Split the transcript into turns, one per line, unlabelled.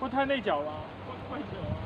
会太内角了会太久了。